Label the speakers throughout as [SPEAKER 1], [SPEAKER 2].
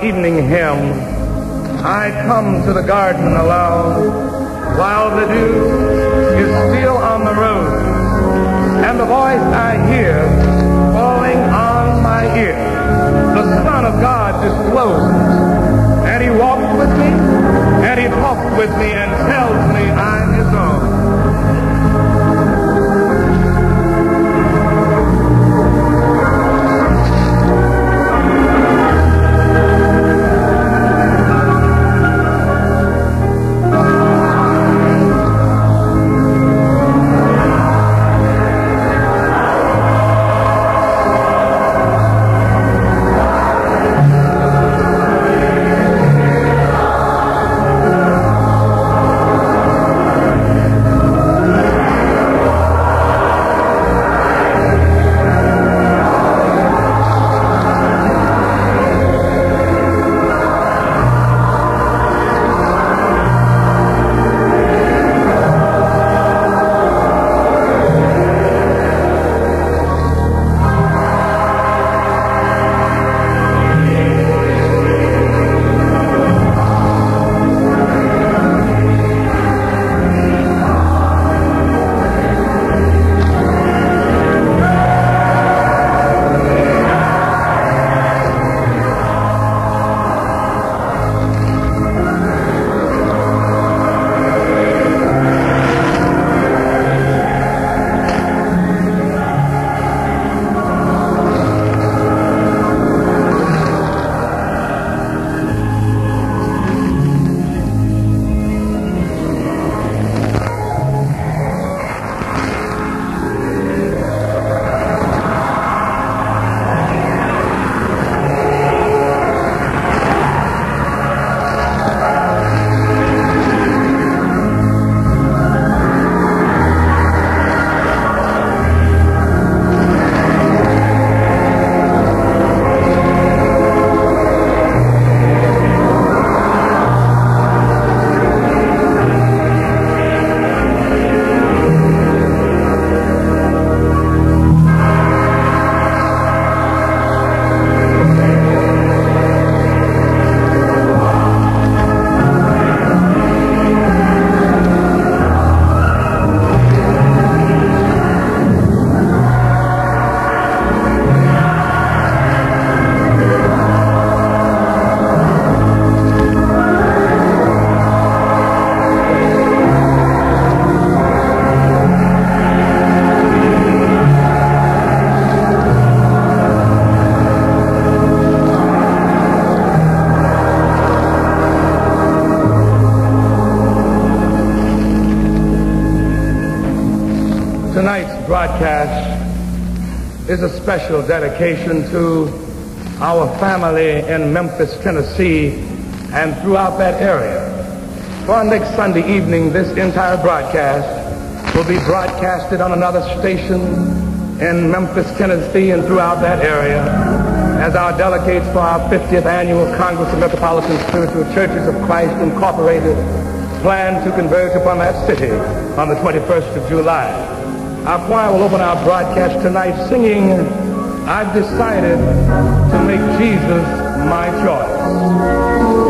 [SPEAKER 1] Hymn, I come to the garden alone, while the dew is still on the rose, and the voice I hear falling on my ear, the Son of God discloses, and he walks with me, and he talks with me, and tells me I'm broadcast is a special dedication to our family in Memphis, Tennessee, and throughout that area. For next Sunday evening, this entire broadcast will be broadcasted on another station in Memphis, Tennessee, and throughout that area as our delegates for our 50th annual Congress of Metropolitan Spiritual Churches of Christ Incorporated plan to converge upon that city on the 21st of July. Our choir will open our broadcast tonight singing, I've decided to make Jesus my choice.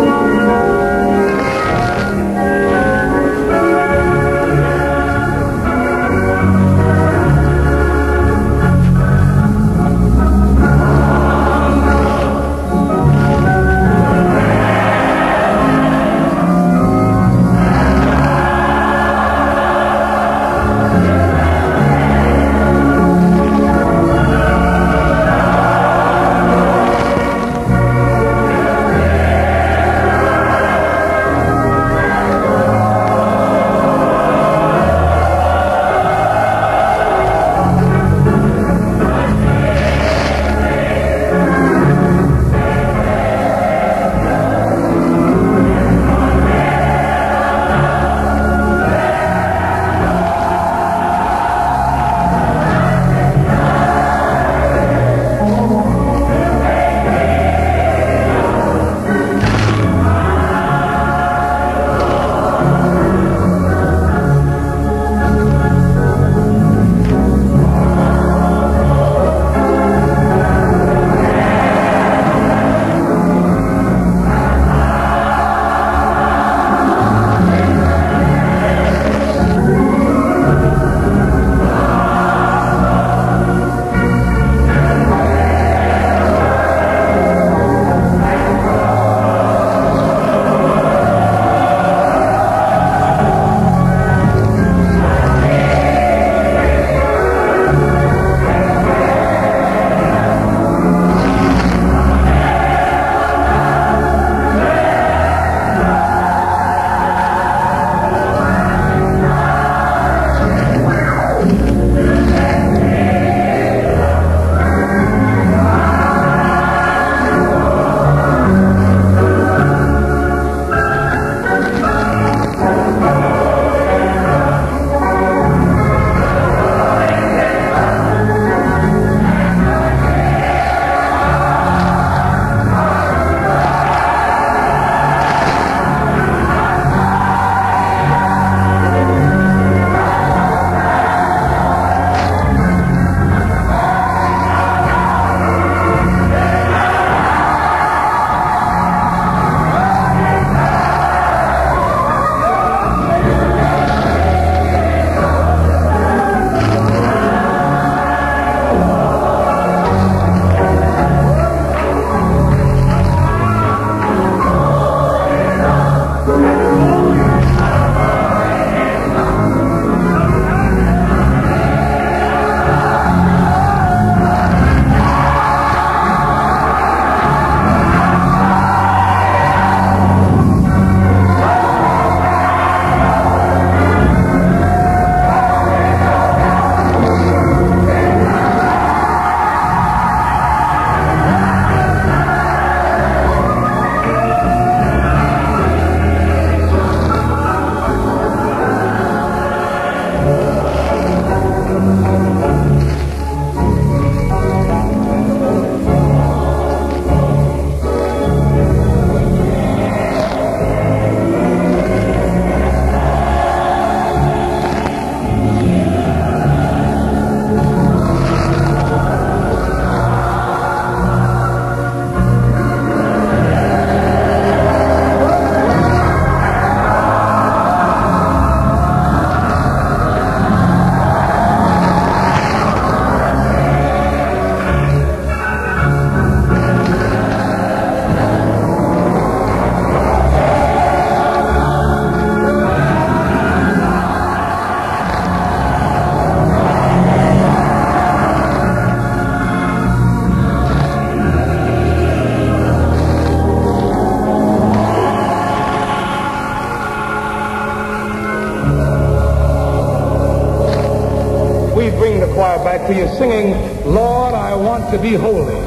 [SPEAKER 1] Back to you singing, Lord, I want to be holy.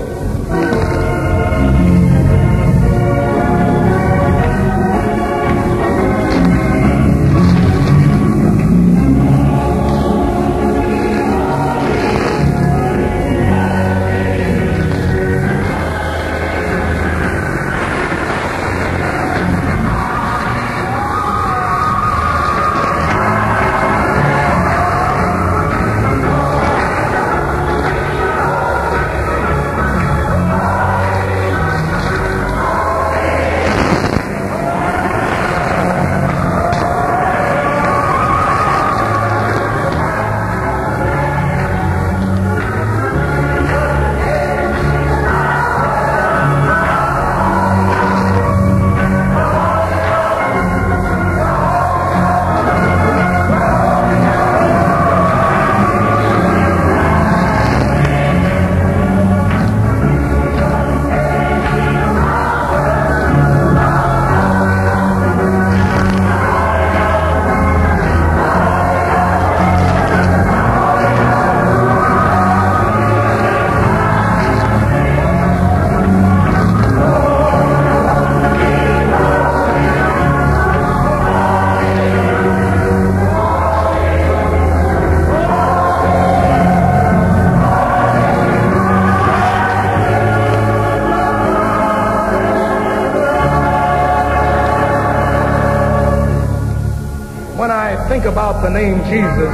[SPEAKER 1] Think about the name Jesus,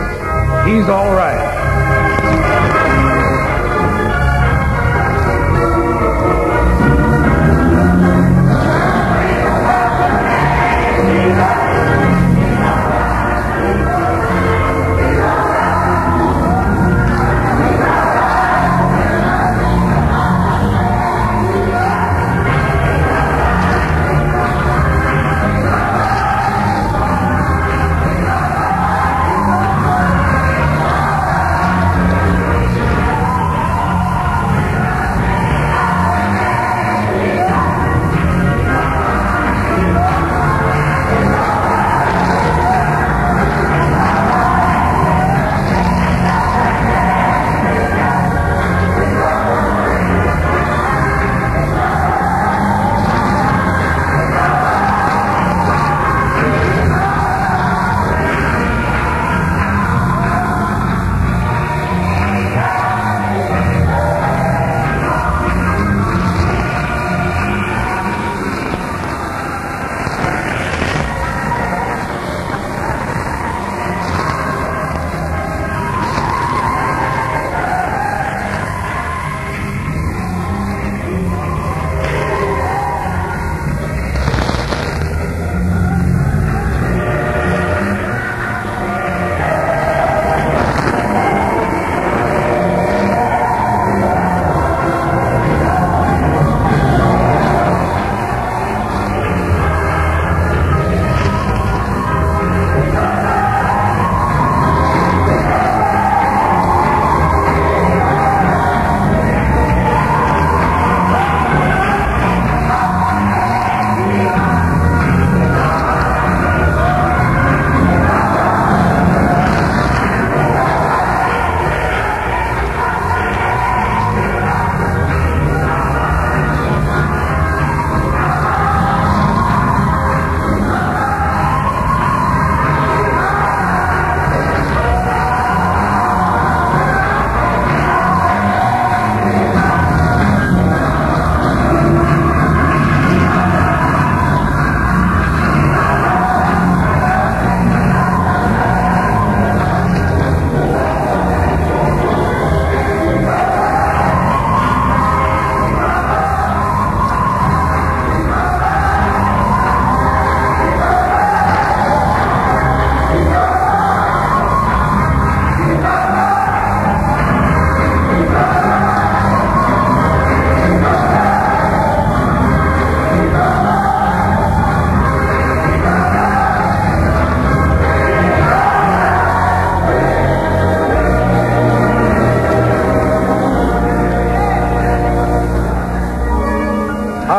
[SPEAKER 1] he's all right.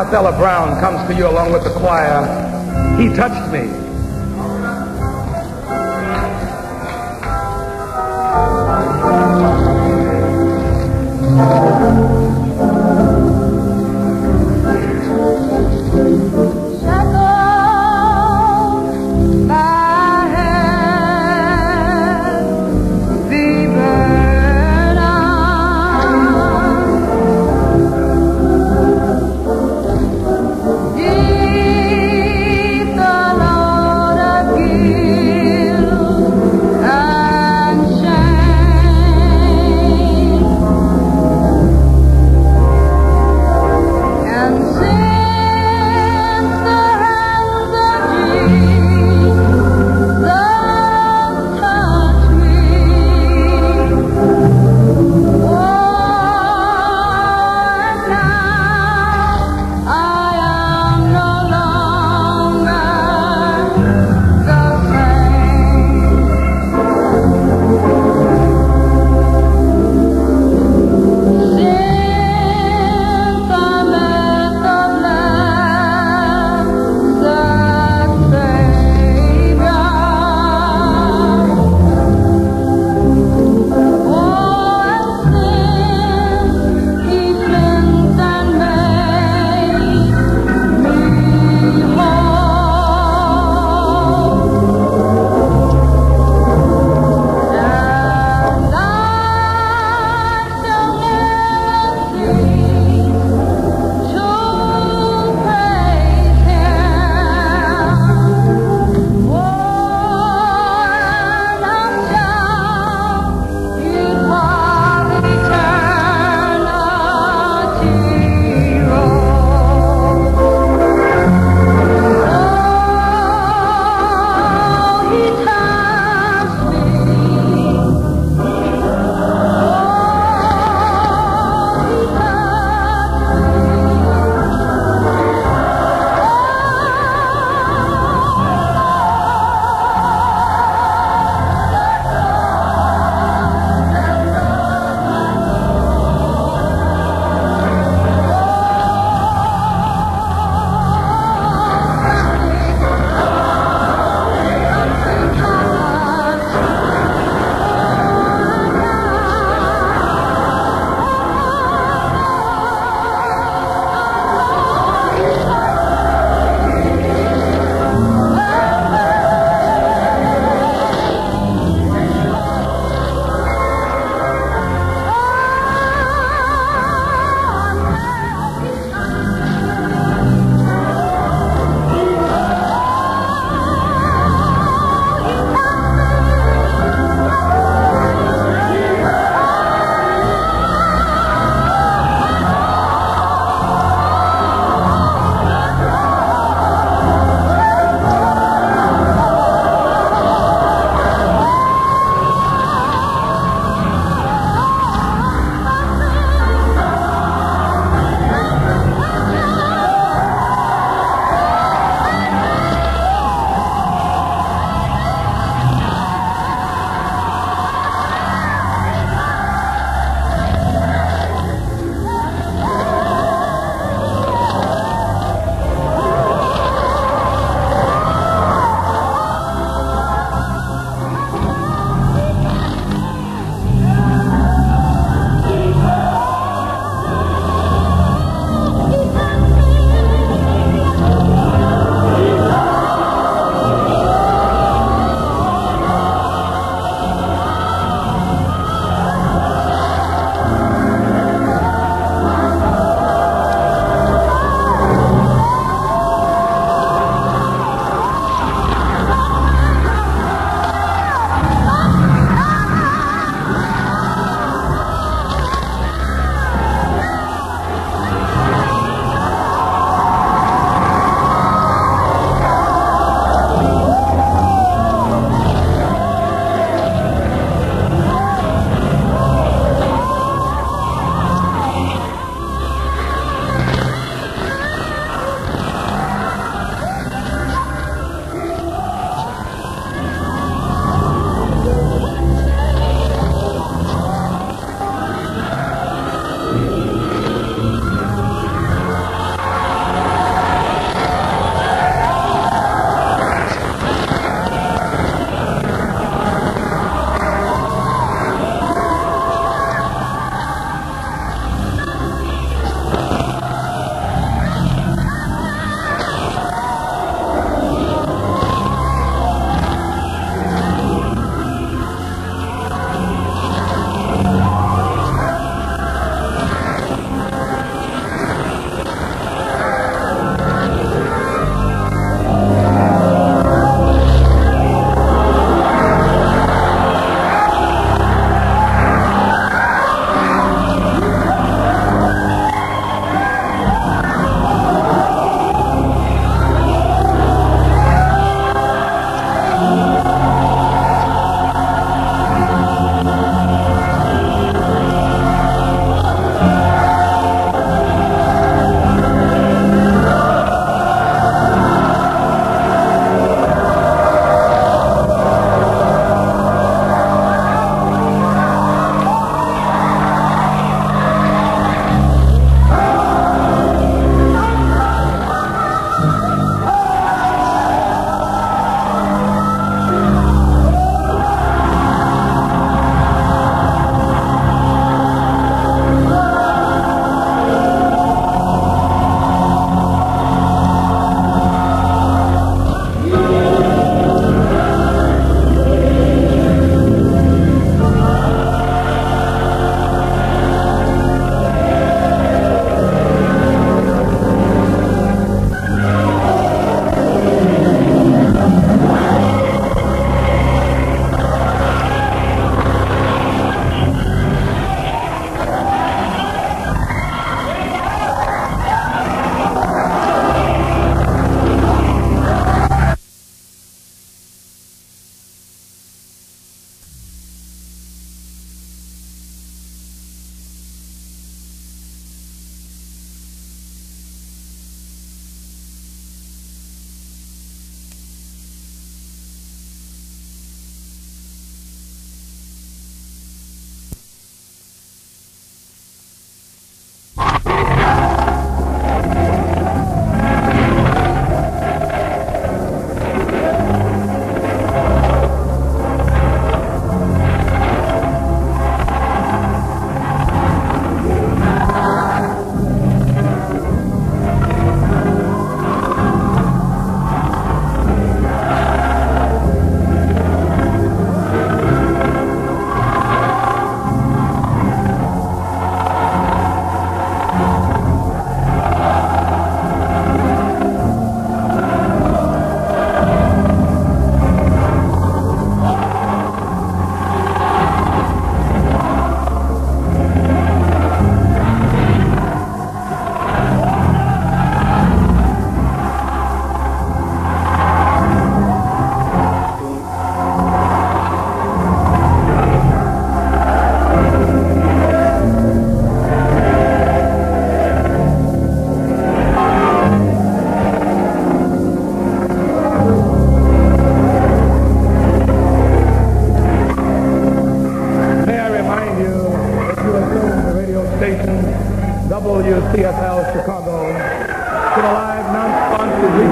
[SPEAKER 1] Othello Brown comes to you along with the choir. He touched me.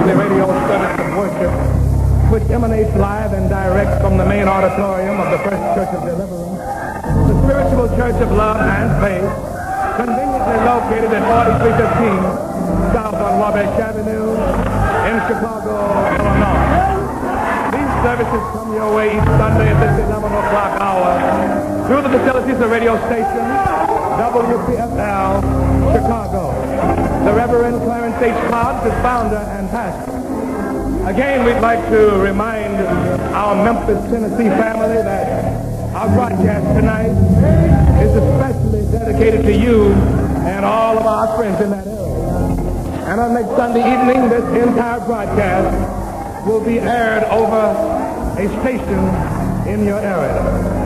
[SPEAKER 1] The radio service of worship, which emanates live and direct from the main auditorium of the First Church of Deliverance, the spiritual church of love and faith, conveniently located at 4315 South on Wabash Avenue in Chicago, Illinois. These services come your way each Sunday at this 11 o'clock hour through the facilities of radio station, WPFL Chicago. The Reverend Clarence H. Cobbs is founder and pastor. Again, we'd like to remind our Memphis, Tennessee family that our broadcast tonight is especially dedicated to you and all of our friends in that area. And on next Sunday evening, this entire broadcast will be aired over a station in your area.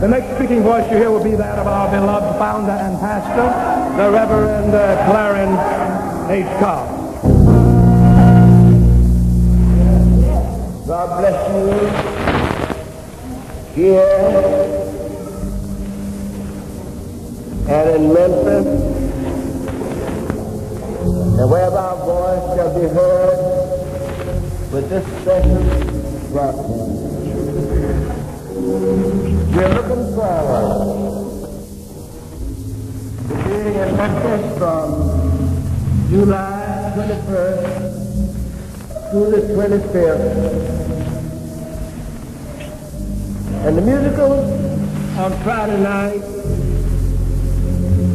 [SPEAKER 1] The next speaking voice you hear will be that of our beloved founder and pastor, the Reverend uh, Clarence H. Cobb.
[SPEAKER 2] God bless you here and in Memphis and wherever our voice shall be heard with this special broadcast. We're looking forward to being in Memphis from July 21st through the 25th. And the musical on Friday night,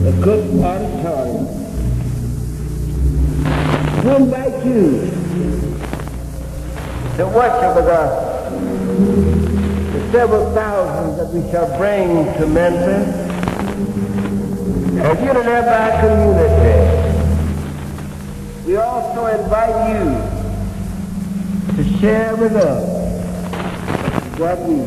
[SPEAKER 2] the Cook Auditorium. We invite you to worship with us several thousands that we shall bring to Memphis and you to nearby community. We also invite you to share with us what we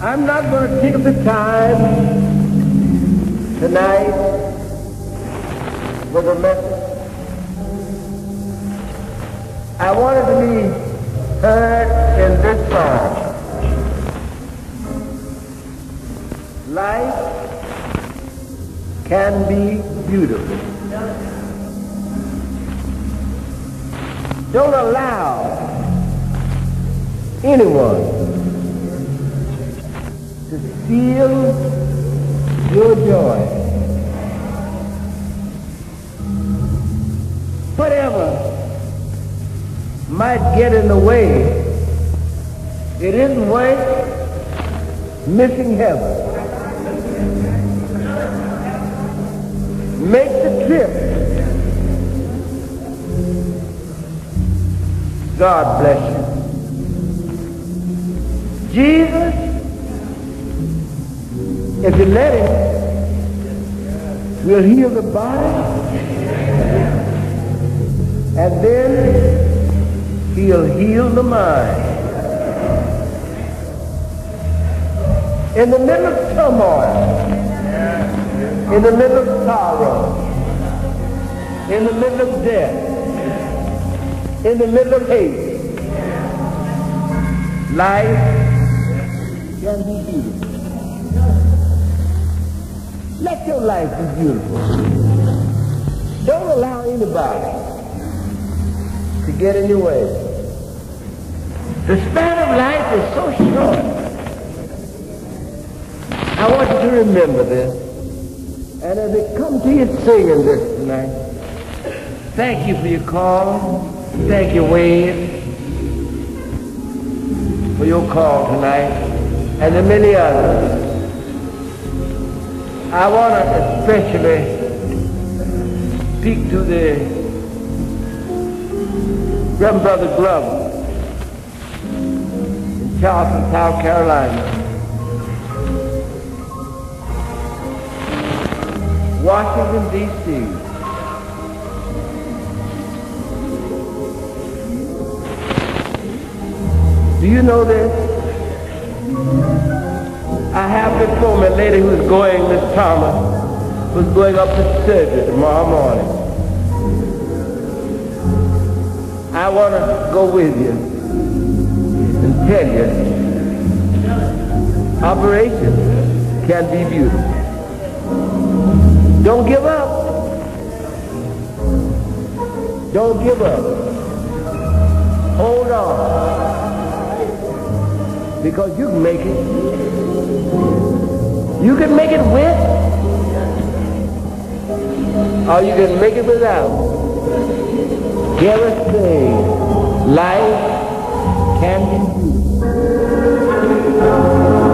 [SPEAKER 2] I'm not going to take up the time tonight with a message. I want it to be heard in this song. Life can be beautiful. Don't allow anyone to steal your joy. Whatever might get in the way, it isn't worth missing heaven. Make the trip. God bless you. Jesus if you let him, will heal the body, and then he'll heal the mind. In the middle of turmoil, in the middle of sorrow, in the middle of death, in the middle of hate, life can be beautiful. Let your life be beautiful. Don't allow anybody to get in your way. The span of life is so short. I want you to remember this. And as it comes to you singing this tonight, thank you for your call. Thank you, Wade, for your call tonight, and the many others. I want to especially speak to the Reverend Brother Glover Charleston, South Carolina. Washington, D.C. Do you know this? I have before me a lady who's going, Miss Thomas, who's going up to surgery tomorrow morning. I want to go with you you, operation can be beautiful. Don't give up. Don't give up. Hold on. Because you can make it. You can make it with, or you can make it without. Everything life can be Thank you.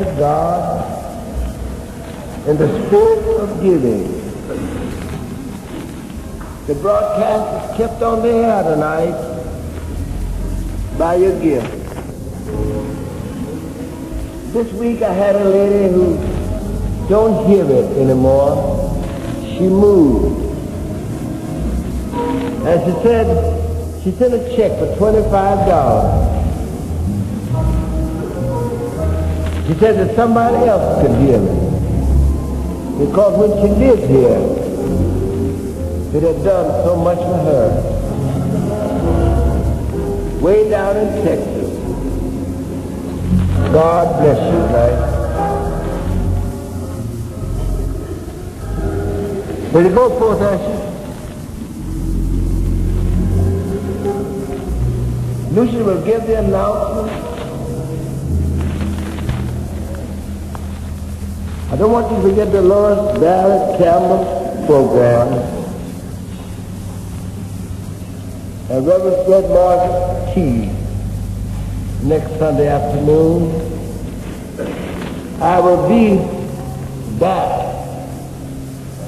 [SPEAKER 2] To God in the spirit of giving. The broadcast is kept on the air tonight by your gift. This week I had a lady who don't hear it anymore. She moved. And she said, she sent a check for $25. She said that somebody else could hear me. Because when she lived here, it had done so much for her. Way down in Texas. God bless you, tonight. Will you go forth, Ashley? Lucy will give the announcement. I don't want you to forget the Dolores Barrett Campbell program. and Reverend Fred Martin Key next Sunday afternoon. I will be back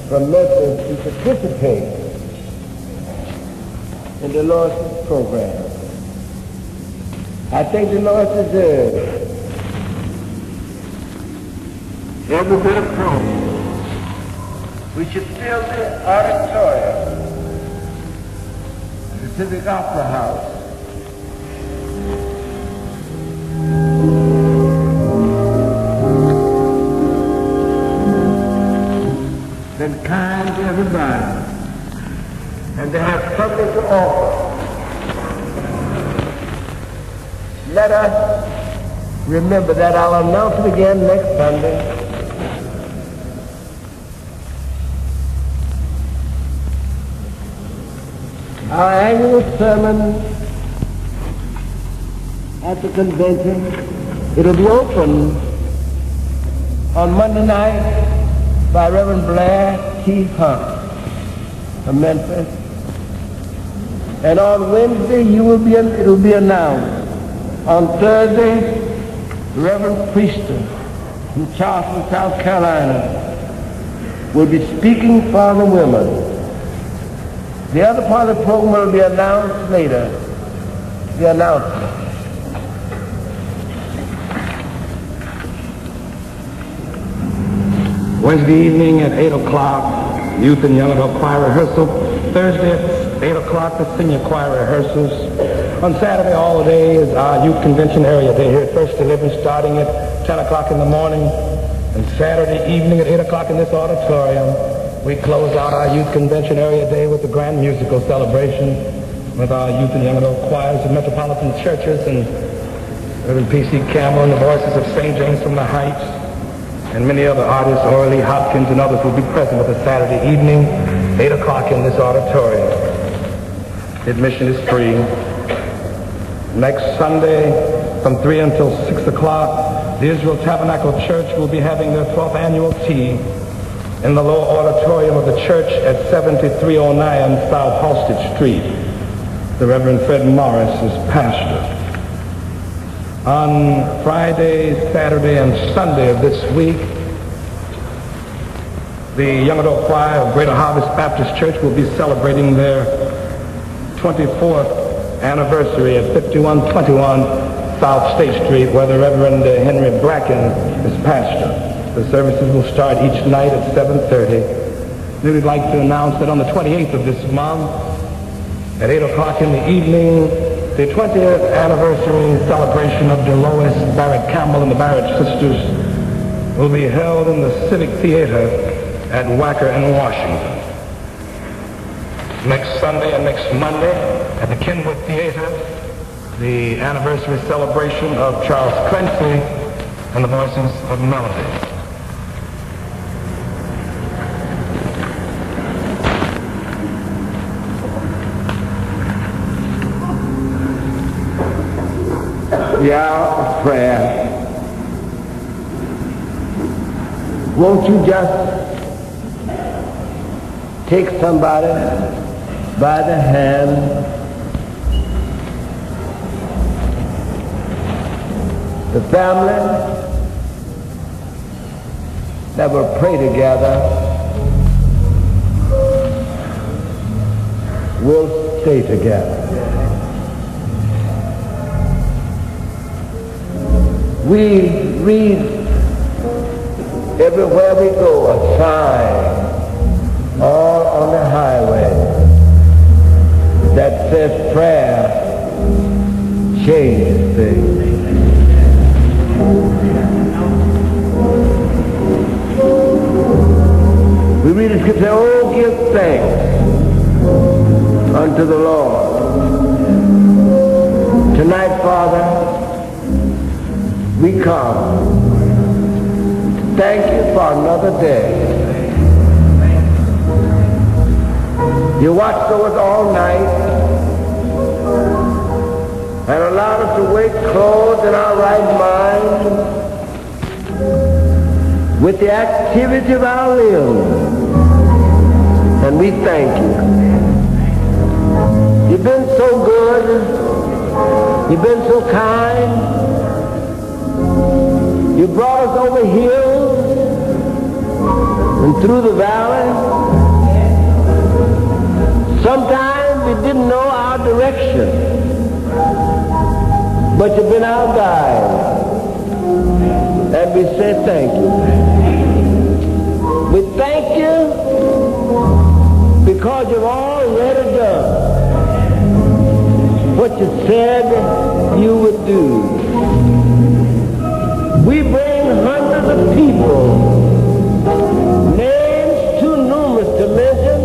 [SPEAKER 2] from Memphis to participate in the Lord's program. I think the Lord deserves every bit of praise. We should fill the auditorium the Civic Opera House. Been kind to everybody. And they have something to offer. Let us remember that. I'll announce it again next Sunday. Our annual sermon at the convention, it'll be open on Monday night by Reverend Blair T. Hunt from Memphis. And on Wednesday, you will be, it will be announced. On Thursday, Reverend Priester from Charleston, South Carolina, will be speaking for the women. The other part of the program will be announced later. The announcement.
[SPEAKER 1] Wednesday evening at 8 o'clock, youth and young adult choir rehearsal. Thursday at 8 o'clock, the senior choir rehearsals. On Saturday, all day is our uh, youth convention area day here at First Deliverance starting at 10 o'clock in the morning. And Saturday evening at 8 o'clock in this auditorium, we close out our youth convention area day with a grand musical celebration with our youth and young adult choirs of metropolitan churches and Reverend P.C. Campbell and the voices of St. James from the Heights and many other artists, Orly Hopkins and others will be present at the Saturday evening, 8 o'clock in this auditorium. Admission is free. Next Sunday, from 3 until 6 o'clock, the Israel Tabernacle Church will be having their 12th annual tea in the lower auditorium of the church at 7309 South Halsted Street. The Reverend Fred Morris is pastor. On Friday, Saturday, and Sunday of this week, the Young Adult Choir of Greater Harvest Baptist Church will be celebrating their 24th anniversary at 5121 South State Street, where the Reverend uh, Henry Bracken is pastor. The services will start each night at 7.30. We would like to announce that on the 28th of this month, at 8 o'clock in the evening, the 20th anniversary celebration of Dolores Barrett Campbell and the Barrett sisters will be held in the Civic Theater at Wacker in Washington. Next Sunday and next Monday at the Kenwood Theater, the anniversary celebration of Charles Clancy and the Voices of Melody.
[SPEAKER 2] of prayer. Won't you just take somebody by the hand, the family that will pray together will stay together. We read everywhere we go a sign all on the highway that says prayer changes things. We read the scripture, oh, give thanks unto the Lord. Tonight, Father, we come thank you for another day. You watched over us all night and allowed us to wake clothed in our right mind with the activity of our limbs. And we thank you. You've been so good. You've been so kind. You brought us over hills and through the valley. Sometimes we didn't know our direction, but you've been our guide. And we say thank you. We thank you because you've already done what you said you would do. We bring hundreds of people, names too numerous to mention,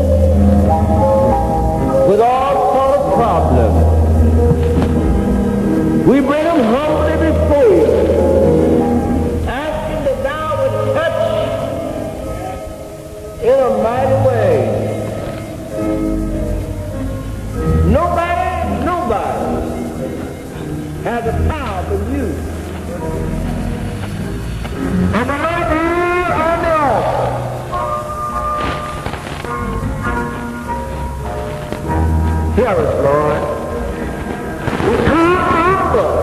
[SPEAKER 2] with all sort of problems. We bring them humbly before you, the power but you. And the Lord be on. Hear us, Lord. We can't humble.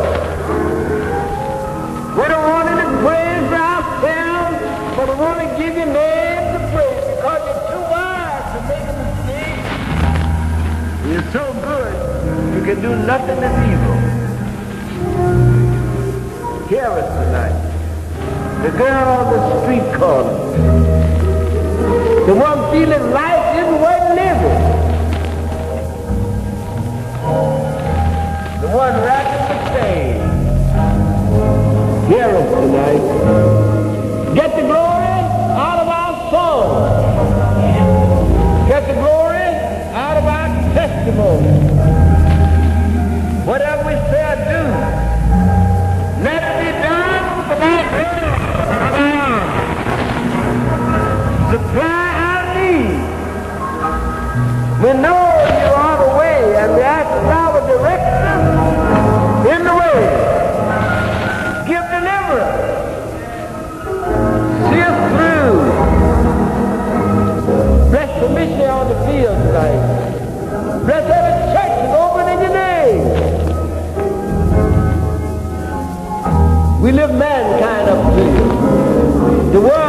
[SPEAKER 2] We don't want any praise for ourselves, but we want to give your name the praise because you're too wise to make a mistake. You're so good, you can do nothing that's evil. Hear us tonight. The girl on the street corner. The one feeling life isn't worth living. The one in the chain. Hear us tonight. Get the glory out of our soul. Get the glory out of our testimony. Whatever we say Supply our needs. We know you are the way, and we ask our direction in the way. Give deliverance. See us through. Bless the missionary on the field tonight. Bless every church that's open in your name. We live mankind up to you. The world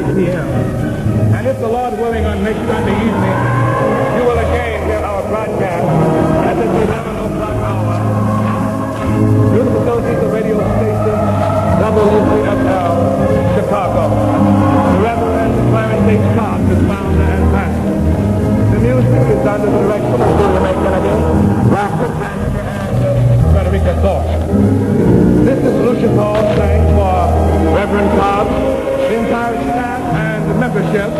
[SPEAKER 1] commences at 8 p.m. And if the Lord willing, on next Sunday evening, you will again hear our broadcast at this 11 o'clock hour through the facilities of radio station WCFL Chicago. The Reverend Clarence H. Cobbs is founder and pastor. The music is under the direction of William A. Kennedy, Robert Baxter, and Frederica Thorpe. This is Lucia Paul saying for Reverend Cobb, membership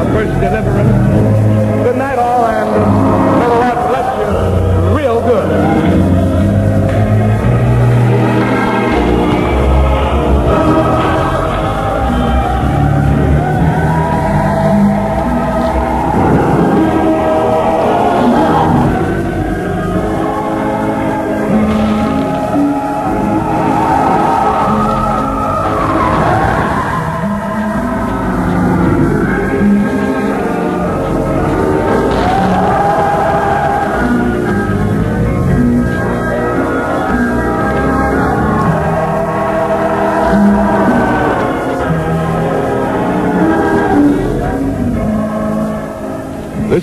[SPEAKER 1] of First Deliverance. Good night all and may the Lord bless you real good.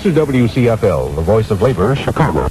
[SPEAKER 3] Is WCFL, the voice of labor, Chicago.